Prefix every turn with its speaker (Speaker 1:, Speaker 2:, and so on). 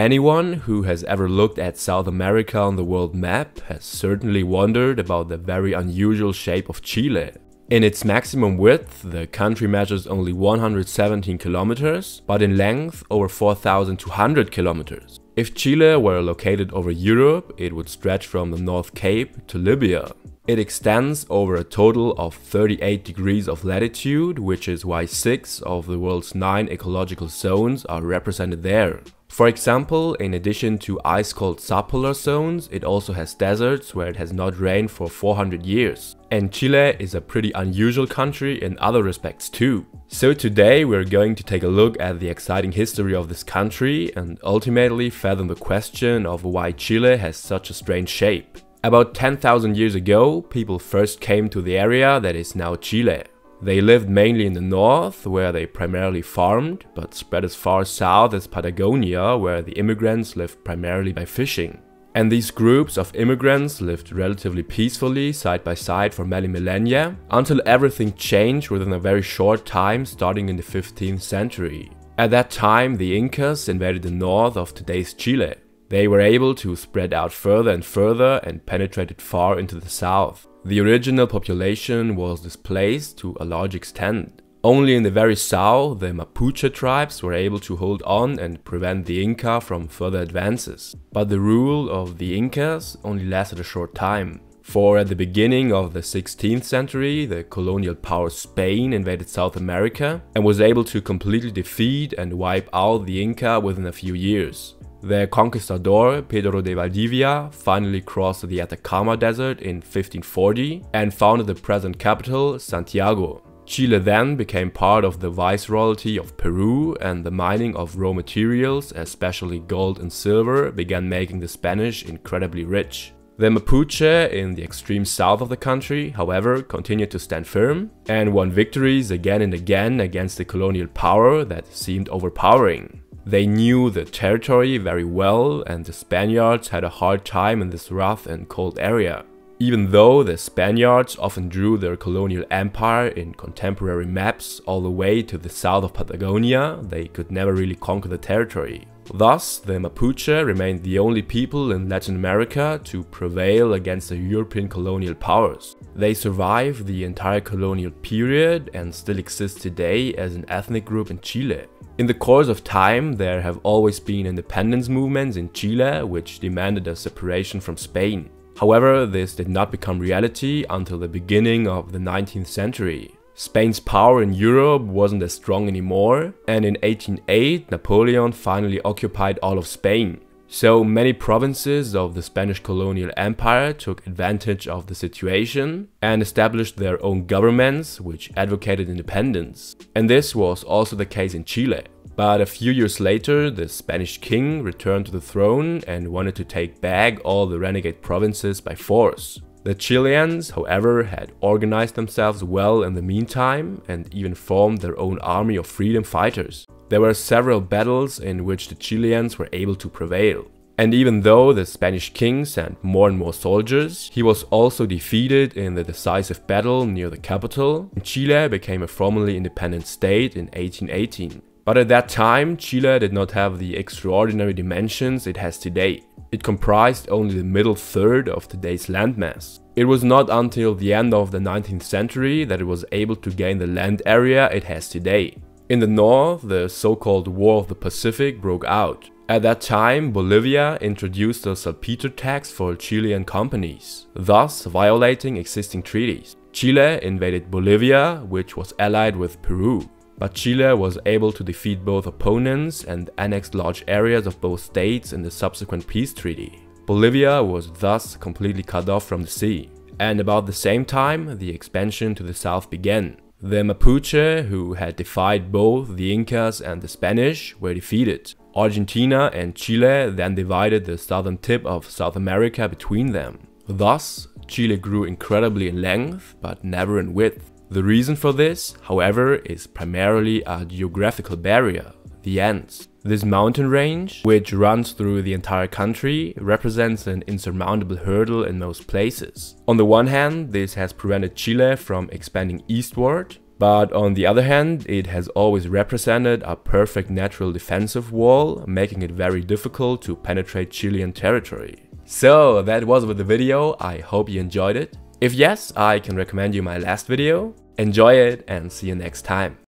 Speaker 1: Anyone who has ever looked at South America on the world map has certainly wondered about the very unusual shape of Chile. In its maximum width, the country measures only 117 kilometers, but in length over 4,200 kilometers. If Chile were located over Europe, it would stretch from the North Cape to Libya. It extends over a total of 38 degrees of latitude, which is why 6 of the world's 9 ecological zones are represented there. For example, in addition to ice-cold subpolar zones, it also has deserts where it has not rained for 400 years. And Chile is a pretty unusual country in other respects too. So today we're going to take a look at the exciting history of this country and ultimately fathom the question of why Chile has such a strange shape. About 10,000 years ago, people first came to the area that is now Chile. They lived mainly in the north, where they primarily farmed, but spread as far south as Patagonia, where the immigrants lived primarily by fishing. And these groups of immigrants lived relatively peacefully side by side for many millennia, until everything changed within a very short time starting in the 15th century. At that time, the Incas invaded the north of today's Chile. They were able to spread out further and further and penetrated far into the south. The original population was displaced to a large extent. Only in the very south, the Mapuche tribes were able to hold on and prevent the Inca from further advances. But the rule of the Incas only lasted a short time. For at the beginning of the 16th century, the colonial power Spain invaded South America and was able to completely defeat and wipe out the Inca within a few years. The conquistador Pedro de Valdivia finally crossed the Atacama Desert in 1540 and founded the present capital, Santiago. Chile then became part of the Viceroyalty of Peru and the mining of raw materials, especially gold and silver, began making the Spanish incredibly rich. The Mapuche in the extreme south of the country, however, continued to stand firm and won victories again and again against the colonial power that seemed overpowering. They knew the territory very well and the Spaniards had a hard time in this rough and cold area. Even though the Spaniards often drew their colonial empire in contemporary maps all the way to the south of Patagonia, they could never really conquer the territory. Thus, the Mapuche remained the only people in Latin America to prevail against the European colonial powers. They survived the entire colonial period and still exist today as an ethnic group in Chile. In the course of time, there have always been independence movements in Chile which demanded a separation from Spain. However, this did not become reality until the beginning of the 19th century. Spain's power in Europe wasn't as strong anymore, and in 1808 Napoleon finally occupied all of Spain. So many provinces of the Spanish colonial empire took advantage of the situation and established their own governments which advocated independence. And this was also the case in Chile. But a few years later, the Spanish king returned to the throne and wanted to take back all the renegade provinces by force. The Chileans, however, had organized themselves well in the meantime and even formed their own army of freedom fighters. There were several battles in which the Chileans were able to prevail. And even though the Spanish king sent more and more soldiers, he was also defeated in the decisive battle near the capital, Chile became a formally independent state in 1818. But at that time, Chile did not have the extraordinary dimensions it has today. It comprised only the middle third of today's landmass. It was not until the end of the 19th century that it was able to gain the land area it has today. In the north, the so-called War of the Pacific broke out. At that time, Bolivia introduced a saltpeter tax for Chilean companies, thus violating existing treaties. Chile invaded Bolivia, which was allied with Peru. But Chile was able to defeat both opponents and annexed large areas of both states in the subsequent peace treaty. Bolivia was thus completely cut off from the sea. And about the same time, the expansion to the south began. The Mapuche, who had defied both the Incas and the Spanish, were defeated. Argentina and Chile then divided the southern tip of South America between them. Thus, Chile grew incredibly in length, but never in width. The reason for this, however, is primarily a geographical barrier, the Andes. This mountain range, which runs through the entire country, represents an insurmountable hurdle in most places. On the one hand, this has prevented Chile from expanding eastward, But on the other hand, it has always represented a perfect natural defensive wall, making it very difficult to penetrate Chilean territory. So that was with the video, I hope you enjoyed it. If yes, I can recommend you my last video. Enjoy it and see you next time.